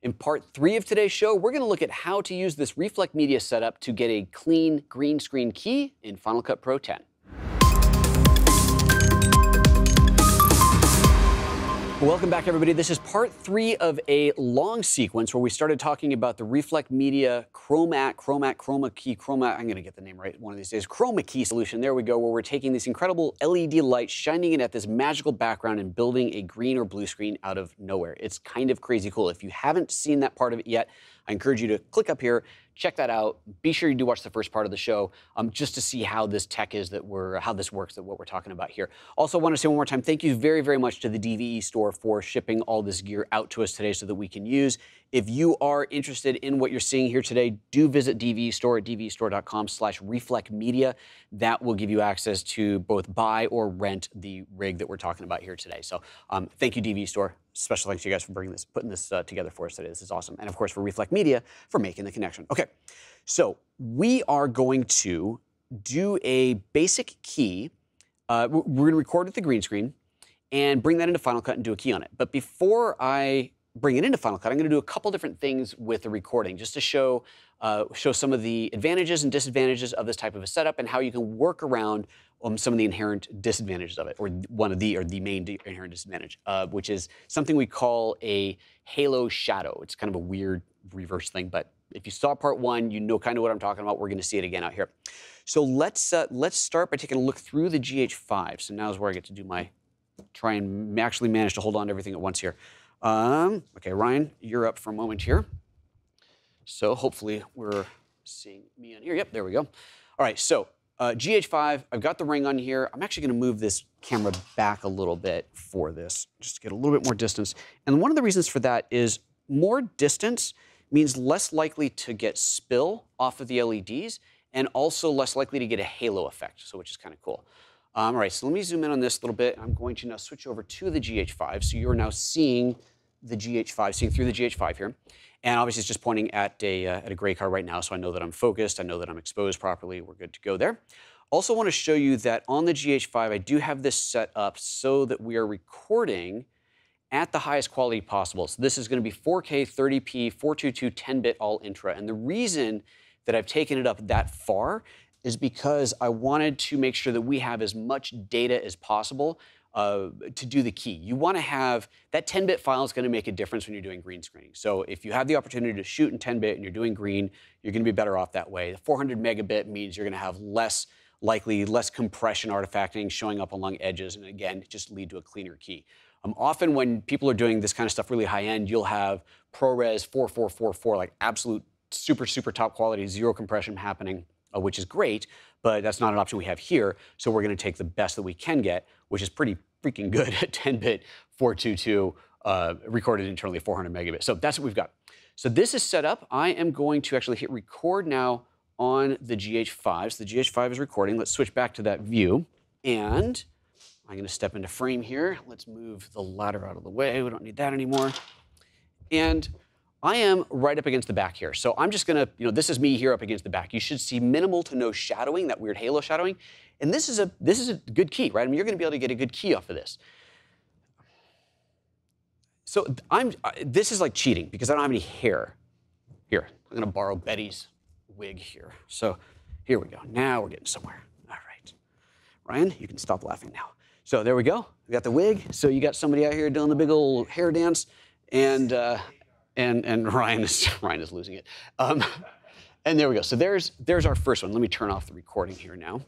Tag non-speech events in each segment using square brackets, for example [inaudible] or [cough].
In part three of today's show, we're going to look at how to use this Reflecmedia setup to get a clean green screen key in Final Cut Pro 10. Welcome back, everybody. This is part three of a long sequence where we started talking about the Reflecmedia Chromat, Chromat, Chroma Key, Chroma. I'm going to get the name right one of these days. Chroma Key solution. There we go, where we're taking this incredible LED light, shining it at this magical background, and building a green or blue screen out of nowhere. It's kind of crazy cool. If you haven't seen that part of it yet, I encourage you to click up here, check that out. Be sure you do watch the first part of the show um, just to see how this tech is that we're, how this works, that what we're talking about here. Also, want to say one more time, thank you very, very much to the DVE store for shipping all this gear out to us today so that we can use. If you are interested in what you're seeing here today, do visit DVE store at dvestore.com slash reflecmedia. That will give you access to both buy or rent the rig that we're talking about here today. So um, thank you, DVE store. Special thanks to you guys for bringing this, putting this uh, together for us today. This is awesome. And of course, for Reflecmedia for making the connection. Okay, so we are going to do a basic key. Uh, we're going to record with the green screen and bring that into Final Cut and do a key on it. But before I bring it into Final Cut, I'm going to do a couple different things with the recording just to show uh, show some of the advantages and disadvantages of this type of a setup and how you can work around um, some of the inherent disadvantages of it, or one of the or the main inherent disadvantage, uh, which is something we call a halo shadow. It's kind of a weird reverse thing, but if you saw part one, you know kind of what I'm talking about. We're going to see it again out here. So let's uh, let's start by taking a look through the GH5. So now is where I get to do my try and actually manage to hold on to everything at once here. Um, okay, Ryan, you're up for a moment here. So hopefully we're seeing me on here. Yep, there we go. All right, so uh, GH5, I've got the ring on here. I'm actually going to move this camera back a little bit for this, just to get a little bit more distance. And one of the reasons for that is more distance means less likely to get spill off of the LEDs and also less likely to get a halo effect, so which is kind of cool. Um, all right, so let me zoom in on this a little bit. I'm going to now switch over to the GH5. So you're now seeing the GH5, seeing through the GH5 here. And obviously it's just pointing at a, uh, at a gray car right now, so I know that I'm focused, I know that I'm exposed properly, we're good to go there. Also want to show you that on the GH5, I do have this set up so that we are recording at the highest quality possible. So this is going to be 4K 30p 422 10-bit all intra. And the reason that I've taken it up that far is because I wanted to make sure that we have as much data as possible uh, to do the key. You want to have that 10-bit file is going to make a difference when you're doing green screening. So if you have the opportunity to shoot in 10-bit and you're doing green, you're going to be better off that way. The 400 megabit means you're going to have less likely less compression artifacting showing up along edges, and again, just lead to a cleaner key. Um, often when people are doing this kind of stuff really high end, you'll have ProRes 4444, like absolute super, super top quality, zero compression happening uh, which is great, but that's not an option we have here. So we're going to take the best that we can get, which is pretty freaking good at [laughs] 10-bit 422 uh, recorded internally 400 megabits. So that's what we've got. So this is set up. I am going to actually hit record now on the GH5. So the GH5 is recording. Let's switch back to that view. And I'm going to step into frame here. Let's move the ladder out of the way. We don't need that anymore. And I am right up against the back here. So I'm just gonna, you know, this is me here up against the back. You should see minimal to no shadowing, that weird halo shadowing. And this is a this is a good key, right? I mean, you're gonna be able to get a good key off of this. So I'm this is like cheating because I don't have any hair. Here, I'm gonna borrow Betty's wig here. So here we go. Now we're getting somewhere. All right. Ryan, you can stop laughing now. So there we go. We got the wig. So you got somebody out here doing the big old hair dance. And uh, and and [laughs] Ryan is Ryan is losing it. Um, and there we go. So there's there's our first one. Let me turn off the recording here now.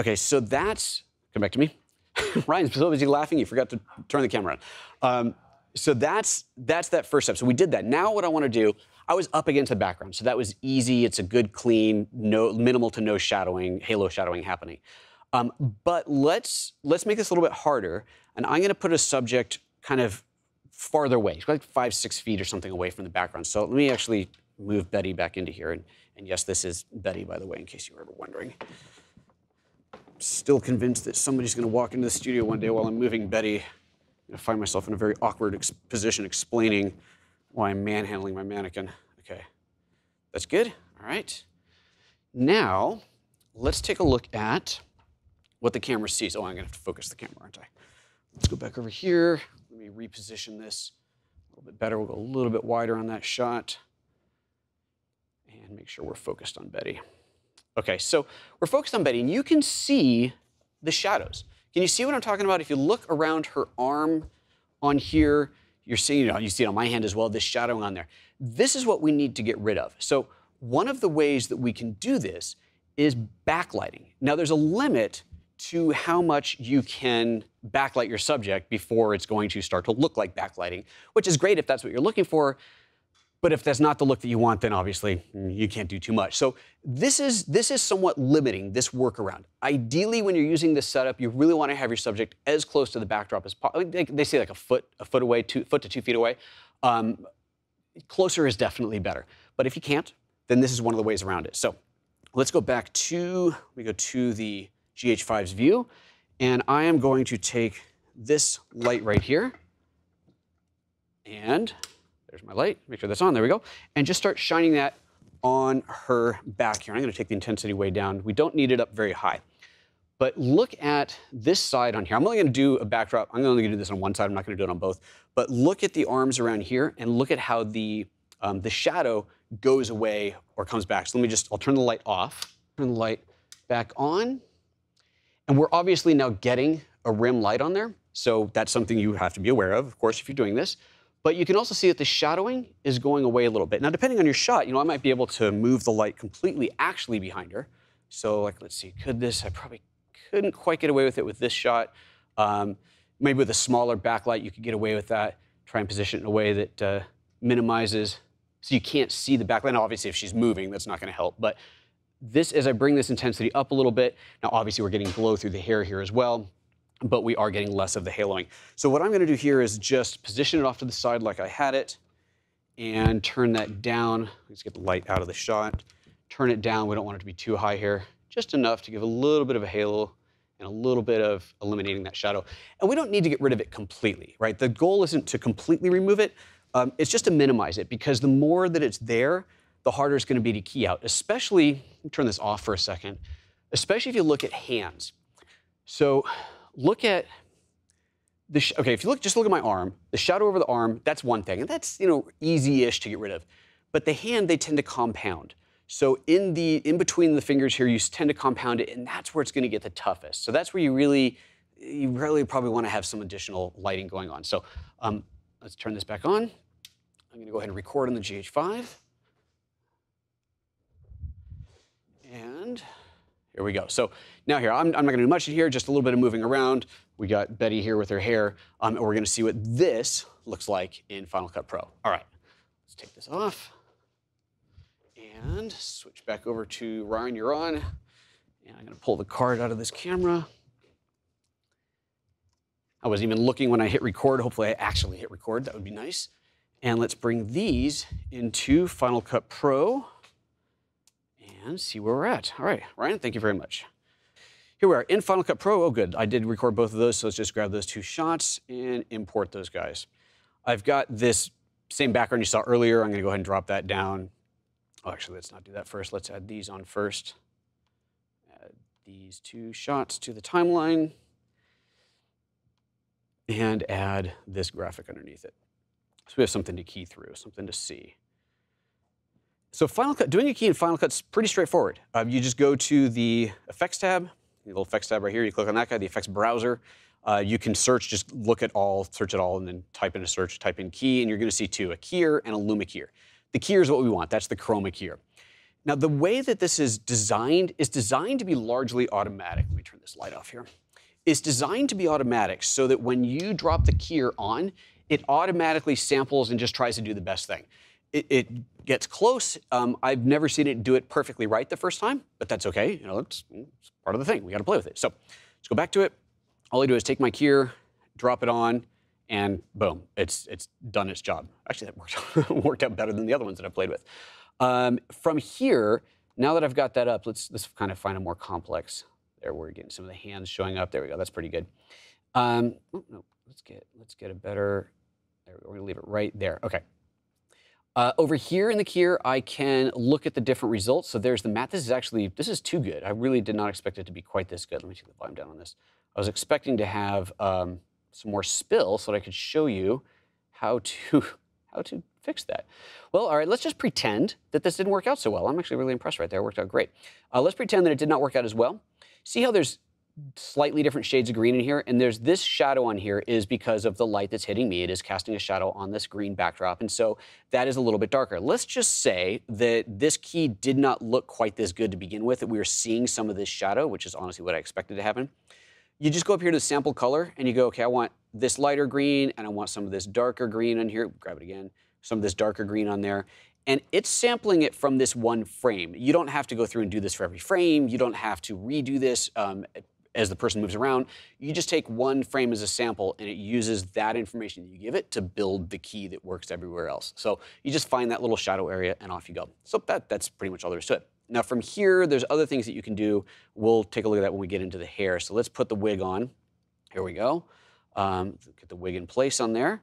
Okay, so that's come back to me. [laughs] Ryan's so busy laughing, he forgot to turn the camera on. Um, so that's that's that first step. So we did that. Now what I want to do, I was up against the background, so that was easy. It's a good, clean, no minimal to no shadowing, halo shadowing happening. Um, but let's let's make this a little bit harder, and I'm going to put a subject kind of farther away, like five, six feet or something away from the background. So let me actually move Betty back into here. And, and yes, this is Betty, by the way, in case you were ever wondering. Still convinced that somebody's going to walk into the studio one day while I'm moving Betty. To find myself in a very awkward ex position explaining why I'm manhandling my mannequin. Okay, that's good. All right. Now, let's take a look at what the camera sees. Oh, I'm going to have to focus the camera, aren't I? Let's go back over here. Me reposition this A little bit better. We'll go a little bit wider on that shot. And make sure we're focused on Betty. Okay, so we're focused on Betty, and you can see the shadows. Can you see what I'm talking about? If you look around her arm on here, you're seeing, you know, you see it on my hand as well, this shadowing on there. This is what we need to get rid of. So one of the ways that we can do this is backlighting. Now there's a limit to how much you can backlight your subject before it's going to start to look like backlighting, which is great if that's what you're looking for. But if that's not the look that you want, then obviously mm, you can't do too much. So this is this is somewhat limiting this workaround. Ideally, when you're using this setup, you really want to have your subject as close to the backdrop as possible. They, say like a foot, a foot away, two foot to two feet away. Um, closer is definitely better. But if you can't, then this is one of the ways around it. So let's go back to we go to the GH5's view, and I am going to take this light right here and there's my light. Make sure that's on. There we go. And just start shining that on her back here. I'm going to take the intensity way down. We don't need it up very high. But look at this side on here. I'm only going to do a backdrop. I'm only going to do this on one side. I'm not going to do it on both. But look at the arms around here and look at how the, um, the shadow goes away or comes back. So let me just, I'll turn the light off, turn the light back on. And we're obviously now getting a rim light on there. So that's something you have to be aware of, of course, if you're doing this. But you can also see that the shadowing is going away a little bit. Now, depending on your shot, you know, I might be able to move the light completely actually behind her. So, like, let's see, could this, I probably couldn't quite get away with it with this shot. Um, maybe with a smaller backlight, you could get away with that. Try and position it in a way that uh, minimizes, so you can't see the backlight. Now, obviously, if she's moving, that's not gonna help. But this, as I bring this intensity up a little bit, now obviously we're getting glow through the hair here as well but we are getting less of the haloing. So what I'm going to do here is just position it off to the side like I had it and turn that down. Let's get the light out of the shot. Turn it down. We don't want it to be too high here. Just enough to give a little bit of a halo and a little bit of eliminating that shadow. And we don't need to get rid of it completely, right? The goal isn't to completely remove it. Um, it's just to minimize it because the more that it's there, the harder it's going to be to key out, especially, turn this off for a second, especially if you look at hands. So look at the, okay, if you look, just look at my arm, the shadow over the arm, that's one thing, and that's, you know, easy-ish to get rid of. But the hand, they tend to compound. So in the, in between the fingers here, you tend to compound it, and that's where it's gonna get the toughest. So that's where you really, you really probably wanna have some additional lighting going on. So um, let's turn this back on. I'm gonna go ahead and record on the GH5. And here we go. So now here, I'm, I'm not going to do much here, just a little bit of moving around. We got Betty here with her hair, um, and we're going to see what this looks like in Final Cut Pro. All right, let's take this off and switch back over to Ryan, you're on. And I'm going to pull the card out of this camera. I wasn't even looking when I hit record. Hopefully I actually hit record. That would be nice. And let's bring these into Final Cut Pro and see where we're at. All right, Ryan, thank you very much. Here we are in Final Cut Pro. Oh, good. I did record both of those, so let's just grab those two shots and import those guys. I've got this same background you saw earlier. I'm going to go ahead and drop that down. Oh, actually, let's not do that first. Let's add these on first. Add these two shots to the timeline and add this graphic underneath it. So we have something to key through, something to see. So Final Cut, doing a key in Final Cut's pretty straightforward. Uh, you just go to the Effects tab, the little Effects tab right here. You click on that guy, the Effects browser. Uh, you can search, just look at all, search it all, and then type in a search, type in key, and you're going to see two, a keyer and a luma keyer. The keyer is what we want. That's the chroma keyer. Now, the way that this is designed is designed to be largely automatic. Let me turn this light off here. It's designed to be automatic so that when you drop the keyer on, it automatically samples and just tries to do the best thing it, it gets close. Um, I've never seen it do it perfectly right the first time, but that's okay. You know, it's, it's part of the thing. We got to play with it. So let's go back to it. All I do is take my keyer, drop it on, and boom, it's it's done its job. Actually, that worked [laughs] worked out better than the other ones that I've played with. Um, from here, now that I've got that up, let's let's kind of find a more complex. There, we're getting some of the hands showing up. There we go. That's pretty good. Um, oh, no, let's get let's get a better. There, we're gonna leave it right there. Okay. Uh, over here in the keyer, I can look at the different results. So there's the matte. This is actually, this is too good. I really did not expect it to be quite this good. Let me take the volume down on this. I was expecting to have um, some more spill so that I could show you how to [laughs] how to fix that. Well, all right, let's just pretend that this didn't work out so well. I'm actually really impressed right there. It worked out great. Uh, let's pretend that it did not work out as well. See how there's slightly different shades of green in here. And there's this shadow on here is because of the light that's hitting me. It is casting a shadow on this green backdrop. And so that is a little bit darker. Let's just say that this key did not look quite this good to begin with, that we were seeing some of this shadow, which is honestly what I expected to happen. You just go up here to the sample color and you go, okay, I want this lighter green and I want some of this darker green on here. Grab it again. Some of this darker green on there and it's sampling it from this one frame. You don't have to go through and do this for every frame. You don't have to redo this um, as the person moves around. You just take one frame as a sample and it uses that information you give it to build the key that works everywhere else. So you just find that little shadow area and off you go. So that, that's pretty much all there is to it. Now from here, there's other things that you can do. We'll take a look at that when we get into the hair. So let's put the wig on. Here we go. Um, get the wig in place on there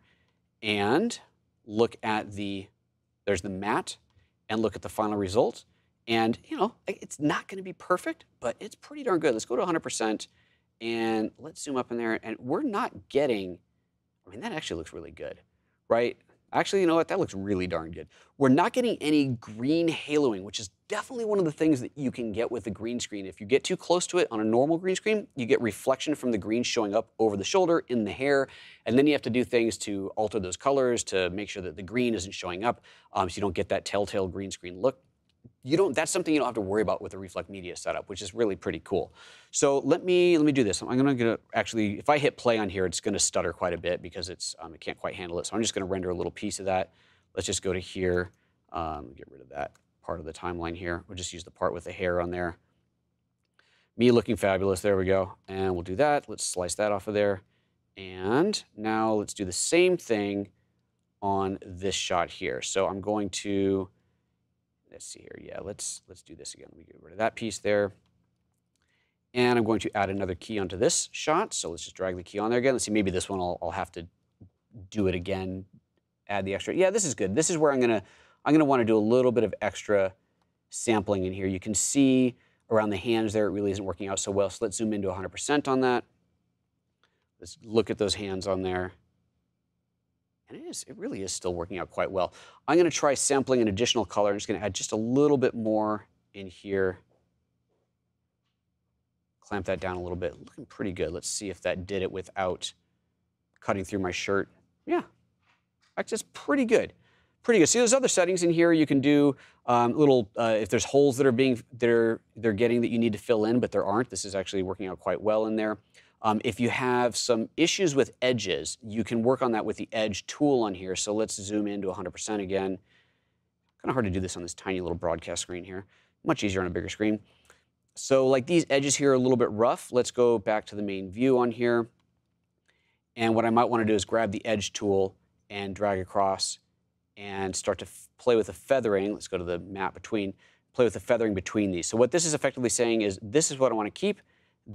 and look at the, there's the matte, and look at the final result. And, you know, it's not going to be perfect, but it's pretty darn good. Let's go to 100% and let's zoom up in there. And we're not getting, I mean, that actually looks really good, right? Actually, you know what? That looks really darn good. We're not getting any green haloing, which is definitely one of the things that you can get with the green screen. If you get too close to it on a normal green screen, you get reflection from the green showing up over the shoulder, in the hair, and then you have to do things to alter those colors to make sure that the green isn't showing up um, so you don't get that telltale green screen look you don't that's something you don't have to worry about with the Reflecmedia setup which is really pretty cool. So let me let me do this. I'm gonna, gonna actually if i hit play on here it's going to stutter quite a bit because it's um, it can't quite handle it. So i'm just going to render a little piece of that. Let's just go to here um, get rid of that part of the timeline here. We'll just use the part with the hair on there. Me looking fabulous. There we go. And we'll do that. Let's slice that off of there. And now let's do the same thing on this shot here. So i'm going to let's see here. Yeah, let's let's do this again. We get rid of that piece there. And I'm going to add another key onto this shot. So let's just drag the key on there again. Let's see, maybe this one I'll, I'll have to do it again, add the extra. Yeah, this is good. This is where I'm gonna I'm gonna want to do a little bit of extra sampling in here. You can see around the hands there, it really isn't working out so well. So let's zoom into 100% on that. Let's look at those hands on there. And it is, it really is still working out quite well. I'm going to try sampling an additional color. I'm just going to add just a little bit more in here. Clamp that down a little bit. Looking pretty good. Let's see if that did it without cutting through my shirt. Yeah, that's pretty good. Pretty good. See those other settings in here. You can do um, little uh, if there's holes that are being they're they're getting that you need to fill in, but there aren't. This is actually working out quite well in there. Um, if you have some issues with edges, you can work on that with the edge tool on here. So let's zoom into 100% again. Kind of hard to do this on this tiny little broadcast screen here. Much easier on a bigger screen. So like these edges here are a little bit rough. Let's go back to the main view on here. And what I might want to do is grab the edge tool and drag across and start to play with the feathering. Let's go to the map between, play with the feathering between these. So what this is effectively saying is this is what I want to keep,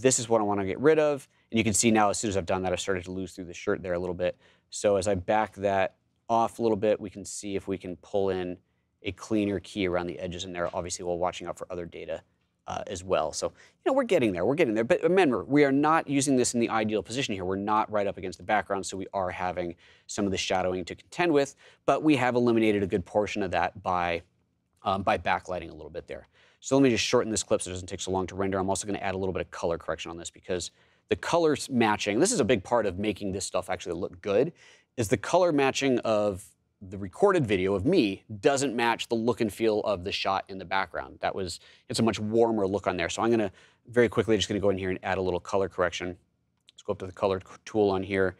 this is what I want to get rid of. And you can see now, as soon as I've done that, I've started to lose through the shirt there a little bit. So as I back that off a little bit, we can see if we can pull in a cleaner key around the edges in there, obviously while watching out for other data uh, as well. So, you know, we're getting there, we're getting there. But remember, we are not using this in the ideal position here. We're not right up against the background, so we are having some of the shadowing to contend with, but we have eliminated a good portion of that by, um, by backlighting a little bit there. So let me just shorten this clip so it doesn't take so long to render. I'm also going to add a little bit of color correction on this because the colors matching, this is a big part of making this stuff actually look good, is the color matching of the recorded video of me doesn't match the look and feel of the shot in the background. That was, it's a much warmer look on there. So I'm going to very quickly just going to go in here and add a little color correction. Let's go up to the color tool on here.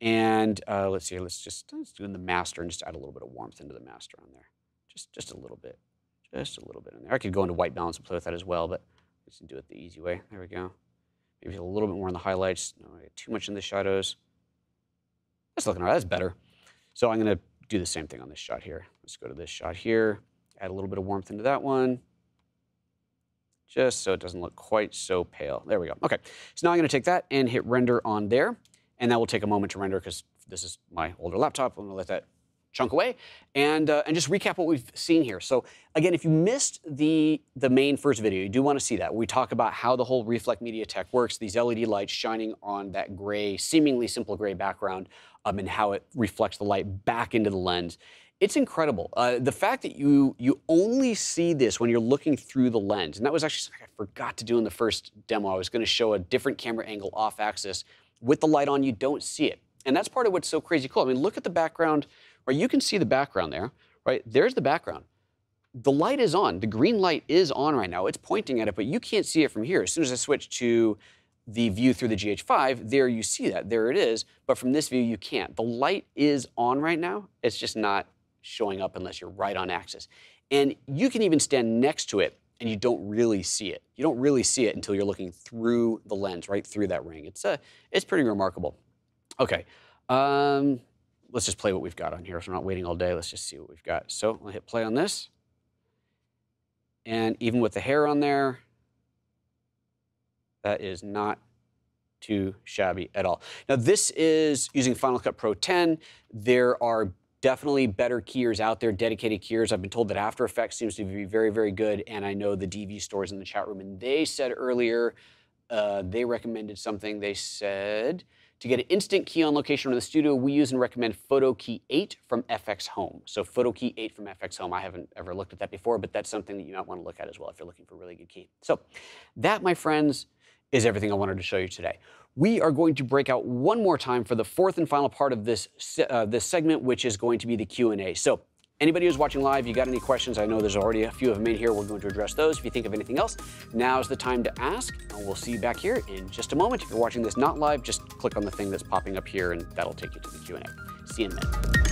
And uh, let's see, let's just let's do in the master and just add a little bit of warmth into the master on there. Just, just a little bit. Just a little bit in there. I could go into white balance and play with that as well, but let's do it the easy way. There we go. Maybe a little bit more in the highlights. No, too much in the shadows. That's looking all right. That's better. So I'm going to do the same thing on this shot here. Let's go to this shot here. Add a little bit of warmth into that one. Just so it doesn't look quite so pale. There we go. Okay. So now I'm going to take that and hit render on there. And that will take a moment to render because this is my older laptop. I'm going to let that chunk away and, uh, and just recap what we've seen here. So again, if you missed the, the main first video, you do want to see that. We talk about how the whole Reflecmedia tech works, these LED lights shining on that gray, seemingly simple gray background um, and how it reflects the light back into the lens. It's incredible. Uh, the fact that you you only see this when you're looking through the lens, and that was actually something I forgot to do in the first demo. I was going to show a different camera angle off axis with the light on. You don't see it, and that's part of what's so crazy cool. I mean, look at the background, right? You can see the background there, right? There's the background. The light is on. The green light is on right now. It's pointing at it, but you can't see it from here. As soon as I switch to the view through the GH5, there you see that. There it is. But from this view, you can't. The light is on right now. It's just not showing up unless you're right on axis. And you can even stand next to it and you don't really see it. You don't really see it until you're looking through the lens, right through that ring. It's, uh, it's pretty remarkable. Okay, um, let's just play what we've got on here. So we're not waiting all day. Let's just see what we've got. So I'll hit play on this. And even with the hair on there, that is not too shabby at all. Now this is using Final Cut Pro 10. There are definitely better keyers out there, dedicated keyers. I've been told that After Effects seems to be very, very good, and I know the DV stores in the chat room, and they said earlier uh, they recommended something. They said to get an instant key on location in the studio, we use and recommend PhotoKey 8 from FX Home. So PhotoKey 8 from FX Home. I haven't ever looked at that before, but that's something that you might want to look at as well if you're looking for a really good key. So that, my friends, is everything I wanted to show you today. We are going to break out one more time for the fourth and final part of this, uh, this segment, which is going to be the Q&A. So anybody who's watching live, you got any questions? I know there's already a few of them in here. We're going to address those. If you think of anything else, now's the time to ask, and we'll see you back here in just a moment. If you're watching this not live, just click on the thing that's popping up here, and that'll take you to the Q&A. See you in a minute.